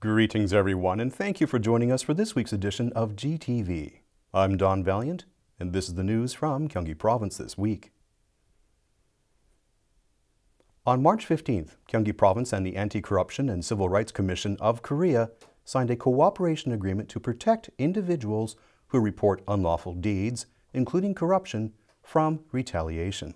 Greetings, everyone, and thank you for joining us for this week's edition of GTV. I'm Don Valiant, and this is the news from Gyeonggi Province this week. On March 15th, Gyeonggi Province and the Anti-Corruption and Civil Rights Commission of Korea signed a cooperation agreement to protect individuals who report unlawful deeds, including corruption, from retaliation.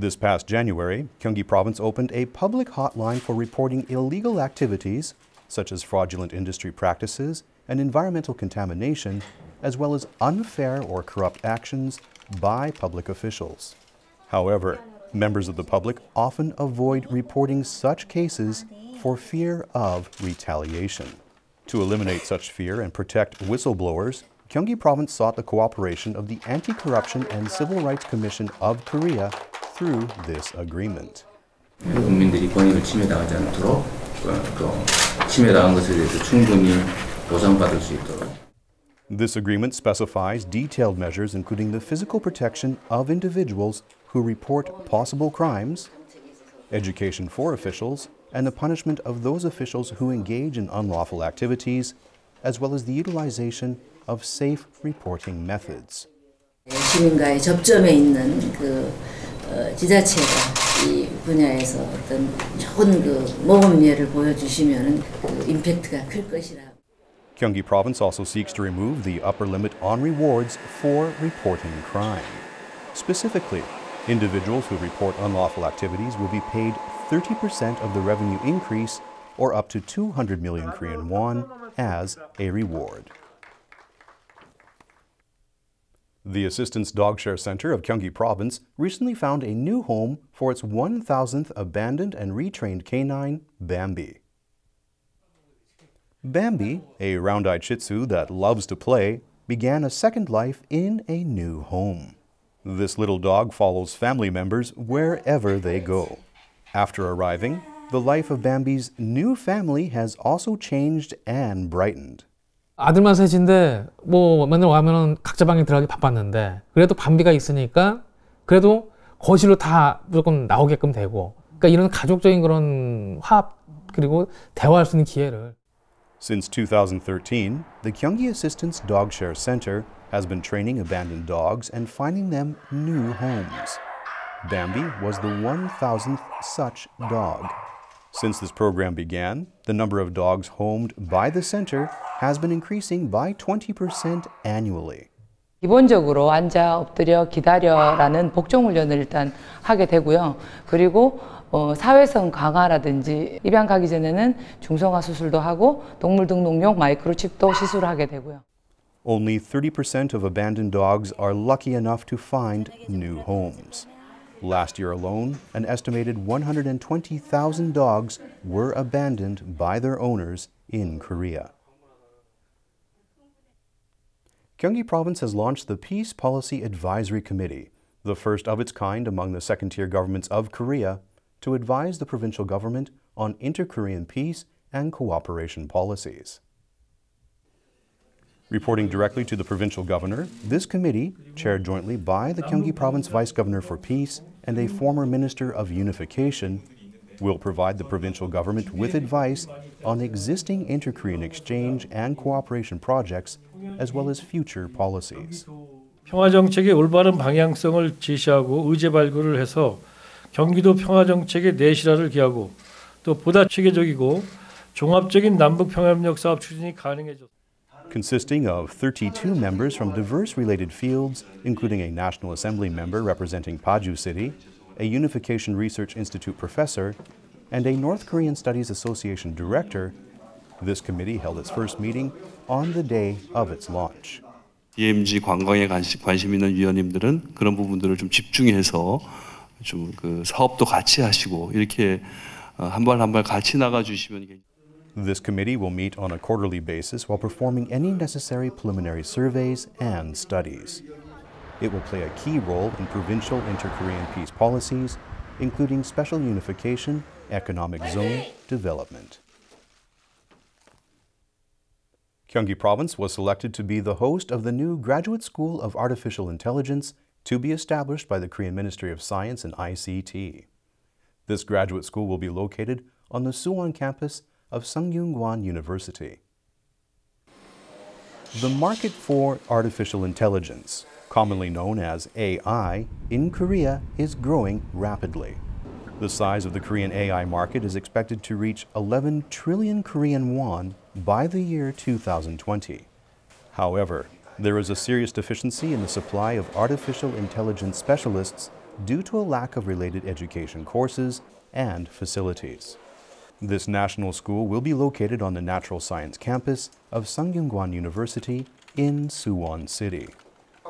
This past January, Gyeonggi Province opened a public hotline for reporting illegal activities, such as fraudulent industry practices and environmental contamination, as well as unfair or corrupt actions by public officials. However, members of the public often avoid reporting such cases for fear of retaliation. To eliminate such fear and protect whistleblowers, Gyeonggi Province sought the cooperation of the Anti-Corruption and Civil Rights Commission of Korea through this agreement. 국민들이 권익을 침해당하지 않도록 또 침해당한 것에 대해서 충분히 보상받을 수 있도록 This agreement specifies detailed measures including the physical protection of individuals who report possible crimes, education for officials, and the punishment of those officials who engage in unlawful activities, as well as the utilization of safe reporting methods. 시민과의 접점에 있는 그 어, 지자체가 이 분야에서 어떤 좋은 그 모범예를 보여주시면은 그 임팩트가 클 것이라. Gyeonggi Province also seeks to remove the upper limit on rewards for reporting crime. Specifically, individuals who report unlawful activities will be paid 30% of the revenue increase or up to 200 million Korean won as a reward. The Assistance Dog Share Center of Gyeonggi Province recently found a new home for its 1,000th abandoned and retrained canine, Bambi. Bambi, a round-eyed Shih Tzu that loves to play, began a second life in a new home. This little dog follows family members wherever they go. After arriving, the life of Bambi's new family has also changed and brightened. 아들만 셋인데 뭐 맨날 와면은 각자 방에 들어가기 바빴는데 그래도 밤비가 있으니까 그래도 거실로 다 무조건 나오게끔 되고 그러니까 이런 가족적인 그런 화합 그리고 대화할 수 있는 기회를 Since 2013, the Gyeonggi Assistance Dog Share Center has been training abandoned dogs and finding them new homes. Bambi was the 1,000th such dog. Since this program began, the number of dogs homed by the center has been increasing by 20% annually. 기본적으로 앉아 엎드려 기다려라는 복종 훈련을 일단 하게 되고요. 그리고 어, 사회성 강화라든지 입양 가기 전에는 중성화 수술도 하고 동물 등록용 마이크로칩도 시술하게 되고요. Only 30% of abandoned dogs are lucky enough to find new homes. Last year alone, an estimated 120,000 dogs were abandoned by their owners in Korea. Gyeonggi Province has launched the Peace Policy Advisory Committee, the first of its kind among the second-tier governments of Korea, to advise the provincial government on inter-Korean peace and cooperation policies. Reporting directly to the provincial governor, this committee, chaired jointly by the Gyeonggi Province Vice Governor for Peace and a former Minister of Unification, will provide the provincial government with advice on existing inter-Korean exchange and cooperation projects as well as future policies. 평화 정책의 올바른 방향성을 제시하고 의제 발굴을 해서 경기도 평화 정책의 내실화를 기하고 또 보다 체계적이고 종합적인 남북 평화협력 사업 추진이 가능해졌습니다. consisting of 32 members from diverse related fields, including a National Assembly member representing Paju City, a Unification Research Institute professor, and a North Korean Studies Association director, this committee held its first meeting on the day of its launch. DMZ 관광에 관심, 관심 있는 위원님들은 그런 부분들을 좀 집중해서 좀 그 사업도 같이 하시고 이렇게 한 발 한 발 같이 나가 주시면 this committee will meet on a quarterly basis while performing any necessary preliminary surveys and studies. It will play a key role in provincial inter-Korean peace policies, including special unification, economic zone development. Gyeonggi Province was selected to be the host of the new Graduate School of Artificial Intelligence to be established by the Korean Ministry of Science and ICT. This graduate school will be located on the Suwon campus of Sungkyunkwan University. The market for artificial intelligence, commonly known as AI, in Korea is growing rapidly. The size of the Korean AI market is expected to reach 11 trillion Korean won by the year 2020. However, there is a serious deficiency in the supply of artificial intelligence specialists due to a lack of related education courses and facilities. This national school will be located on the Natural Science campus of Sungyungwan University in Suwon City.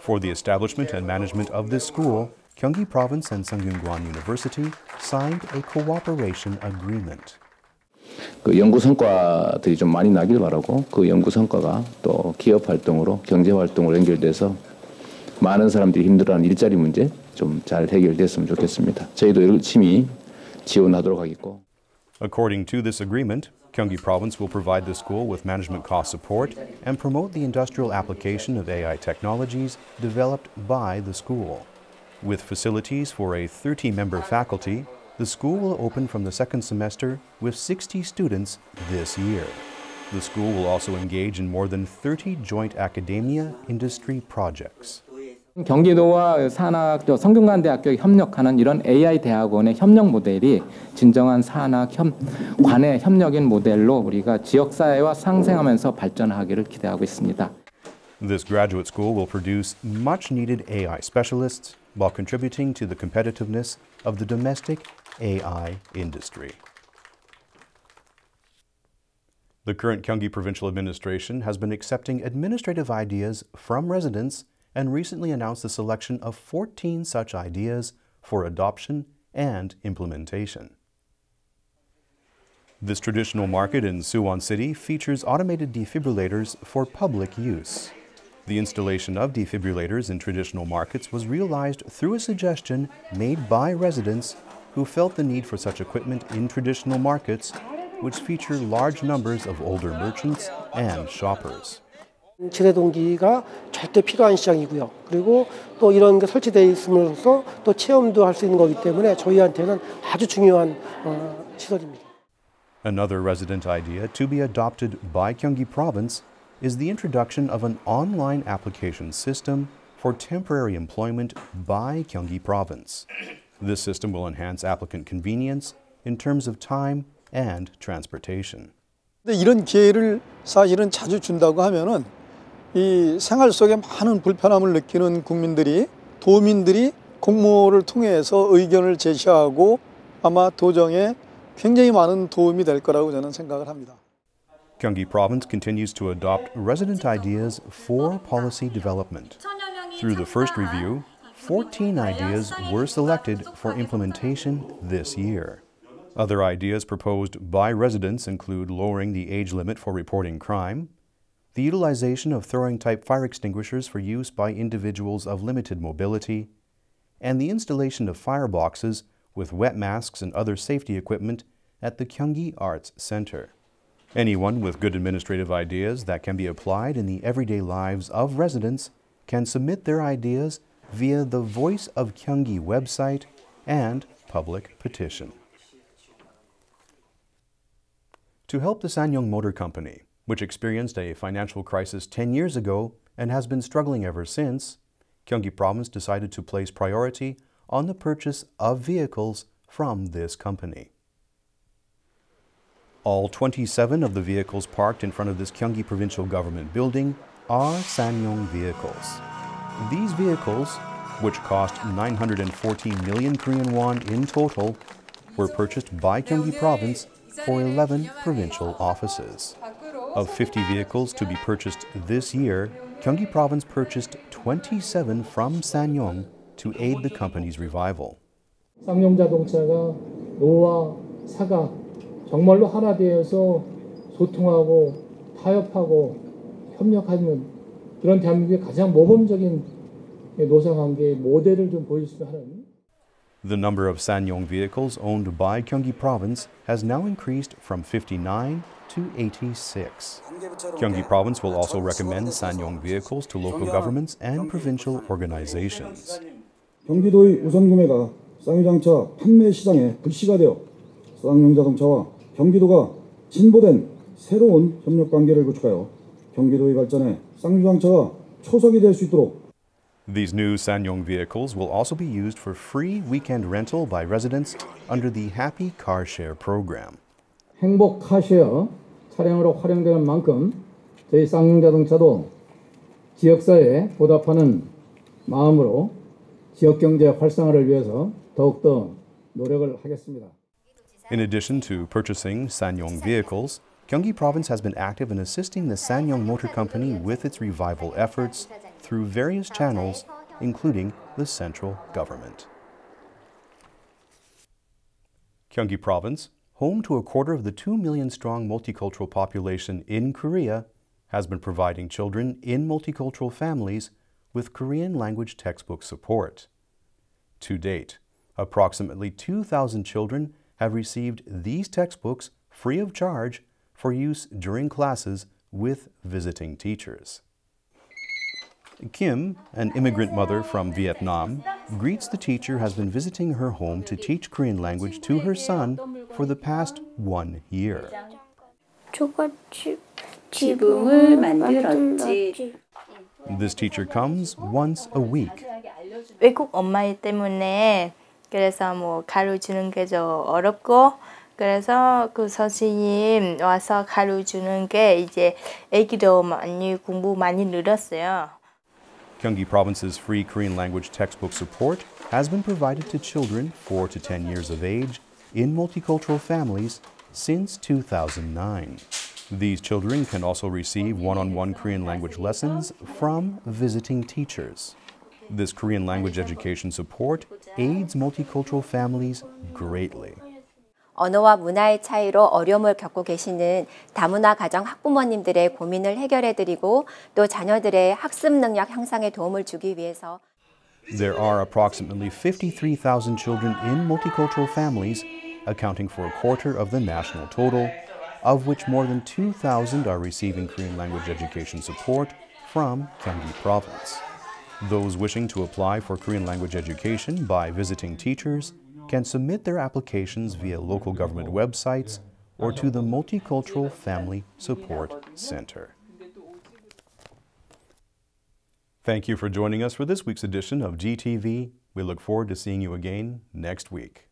For the establishment and management of this school, Gyeonggi Province and Sungyungwan University signed a cooperation agreement. 그 연구 성과들이 좀 많이 나길 바라고 그 연구 성과가 또 기업 활동으로 경제 활동으로 연결돼서 많은 사람들이 힘들어하는 일자리 문제 좀 잘 해결됐으면 좋겠습니다. 저희도 열심히 지원하도록 하겠고. According to this agreement, Gyeonggi Province will provide the school with management cost support and promote the industrial application of AI technologies developed by the school. With facilities for a 30 member faculty, the school will open from the second semester with 60 students this year. The school will also engage in more than 30 joint academia industry projects. 경기도와 산학 저 성균관대학교 협력하는 이런 AI 대학원의 협력 모델이 진정한 산학 협, 관의 협력인 모델로 우리가 지역 사회와 상생하면서 발전하기를 기대하고 있습니다. This graduate school will produce much needed AI specialists while contributing to the competitiveness of the domestic AI industry. The current Gyeonggi Provincial Administration has been accepting administrative ideas from residents and recently announced the selection of 14 such ideas for adoption and implementation. This traditional market in Suwon City features automated defibrillators for public use. The installation of defibrillators in traditional markets was realized through a suggestion made by residents who felt the need for such equipment in traditional markets, which feature large numbers of older merchants and shoppers. 지대 동기가 절대 필요한 시장이고요. 그리고 또 이런 게 설치되어 있음으로써 또 체험도 할 수 있는 거기 때문에 저희한테는 아주 중요한 어, 시설입니다. Another resident idea to be adopted by Gyeonggi Province is the introduction of an online application system for temporary employment by Gyeonggi Province. This system will enhance applicant convenience in terms of time and transportation. 근데 이런 기회를 사실은 자주 준다고 하면은 이 생활 속에 많은 불편함을 느끼는 국민들이 도민들이 공모를 통해서 의견을 제시하고 아마 도정에 굉장히 많은 도움이 될 거라고 저는 생각을 합니다. Gyeonggi Province continues to adopt resident ideas for policy development. Through the first review, 14 ideas were selected for implementation this year. Other ideas proposed by residents include lowering the age limit for reporting crime, the utilization of throwing type fire extinguishers for use by individuals of limited mobility, and the installation of fireboxes with wet masks and other safety equipment at the Gyeonggi Arts Center. Anyone with good administrative ideas that can be applied in the everyday lives of residents can submit their ideas via the Voice of Gyeonggi website and public petition. To help the Ssangyong Motor Company, which experienced a financial crisis 10 years ago and has been struggling ever since, Gyeonggi Province decided to place priority on the purchase of vehicles from this company. All 27 of the vehicles parked in front of this Gyeonggi Provincial Government building are Ssangyong vehicles. These vehicles, which cost 914 million Korean won in total, were purchased by Gyeonggi Province for 11 provincial offices. Of 50 vehicles to be purchased this year, Gyeonggi Province purchased 27 from Sanyong to aid the company's revival. 쌍용 자동차가 노와 사가 정말로 하나 되어서 소통하고 타협하고 협력하는 그런 대한민국의 가장 모범적인 노사관계의 모델을 좀 보여줬으면 하는 The number of Ssangyong vehicles owned by Gyeonggi Province has now increased from 59 to 86. Gyeonggi Province will also recommend Ssangyong vehicles to local governments and provincial organizations. 경기도의 우선 구매가 쌍용장차 판매 시장에 불씨가 되어 쌍용자동차와 경기도가 진보된 새로운 협력 관계를 구축하여 경기도의 발전에 쌍용장차가 초석이 될 있도록 these new Ssangyong vehicles will also be used for free weekend rental by residents under the Happy Car Share program. 행복 행복하셔 차량으로 활용되는 만큼 저희 쌍용 자동차도 지역사회에 보답하는 마음으로 지역 경제 활성화를 위해서 더욱더 노력을 하겠습니다. In addition to purchasing Ssangyong vehicles, Gyeonggi Province has been active in assisting the Ssangyong Motor Company with its revival efforts through various channels, including the central government. Gyeonggi Province, home to a quarter of the 2 million strong multicultural population in Korea, has been providing children in multicultural families with Korean language textbook support. To date, approximately 2,000 children have received these textbooks free of charge for use during classes with visiting teachers. Kim, an immigrant mother from Vietnam, greets the teacher has been visiting her home to teach Korean language to her son for the past one year. 초가집 지붕을 만들었지. This teacher comes once a week. 외국 엄마이기 때문에 그래서 뭐 가르치는 게 좀 어렵고 그래서 그 선생님 와서 가르치는 게 이제 애기도 많이 공부 많이 늘었어요. Gyeonggi Province's free Korean language textbook support has been provided to children 4 to 10 years of age in multicultural families since 2009. These children can also receive one on one Korean language lessons from visiting teachers. This Korean language education support aids multicultural families greatly. 언어와 문화의 차이로 어려움을 겪고 계시는 다문화 가정 학부모님들의 고민을 해결해 드리고 또 자녀들의 학습 능력 향상에 도움을 주기 위해서 There are approximately 53,000 children in multicultural families, accounting for a quarter of the national total, of which more than 2,000 are receiving Korean language education support from Gyeonggi Province. Those wishing to apply for Korean language education by visiting teachers can submit their applications via local government websites or to the Multicultural Family Support Center. Thank you for joining us for this week's edition of GTV. We look forward to seeing you again next week.